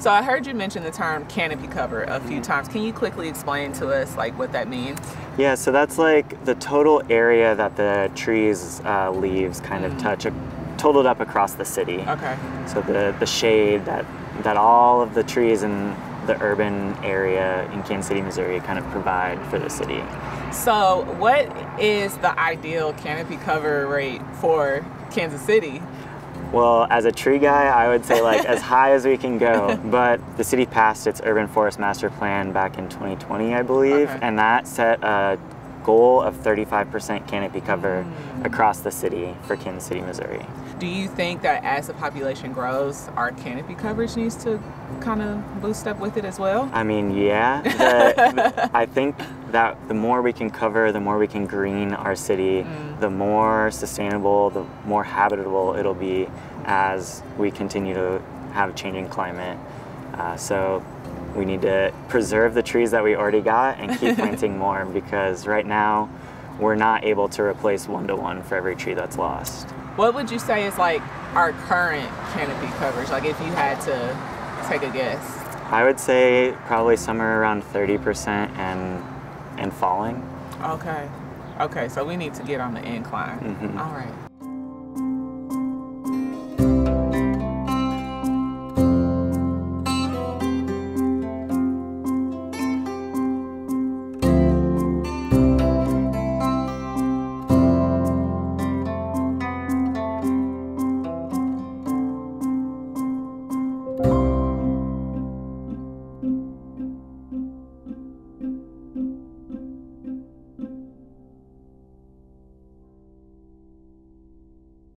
So I heard you mention the term canopy cover a few times. Can you quickly explain to us like what that means? Yeah, so that's like the total area that the trees uh, leaves kind of touch, uh, totaled up across the city. Okay. So the the shade that that all of the trees in the urban area in Kansas City, Missouri, kind of provide for the city. So what is the ideal canopy cover rate for Kansas City? Well, as a tree guy, I would say like as high as we can go. But the city passed its urban forest master plan back in 2020, I believe, Okay. and that set a goal of 35% canopy cover hmm. across the city for Kansas City, Missouri. Do you think that as the population grows, our canopy coverage needs to kind of boost up with it as well? I mean, yeah, the, I think that the more we can cover, the more we can green our city, the more sustainable, the more habitable it'll be as we continue to have a changing climate. Uh, so we need to preserve the trees that we already got and keep planting more because right now we're not able to replace one to one for every tree that's lost. What would you say is like our current canopy coverage? Like if you had to take a guess. I would say probably somewhere around 30% and and falling. Okay. Okay, so we need to get on the incline. Mhm. All right.